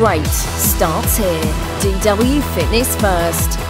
great starts here. DW Fitness First.